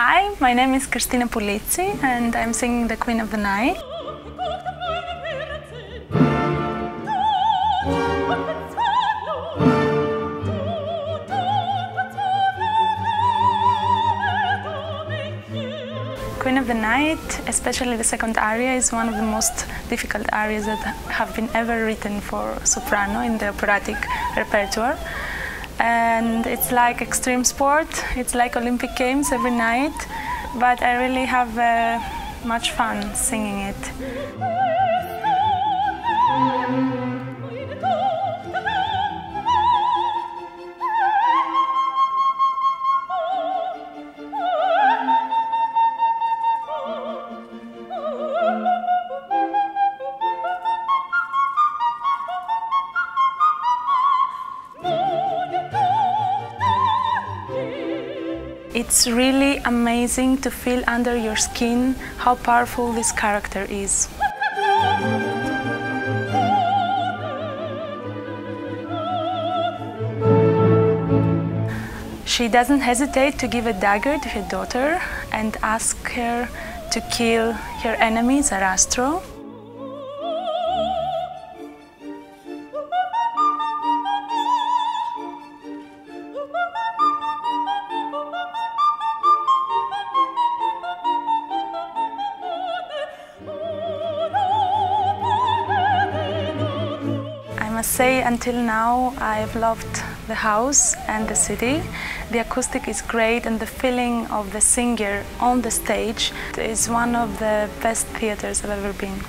Hi, my name is Christina Poulitsi and I'm singing The Queen of the Night. Queen of the Night, especially the second aria, is one of the most difficult arias that have been ever written for soprano in the operatic repertoire. And it's like extreme sport, it's like Olympic Games every night, but I really have uh, much fun singing it. It's really amazing to feel under your skin how powerful this character is. She doesn't hesitate to give a dagger to her daughter and ask her to kill her enemy, Sarastro. Must say, until now, I've loved the house and the city. The acoustic is great, and the feeling of the singer on the stage is one of the best theaters I've ever been.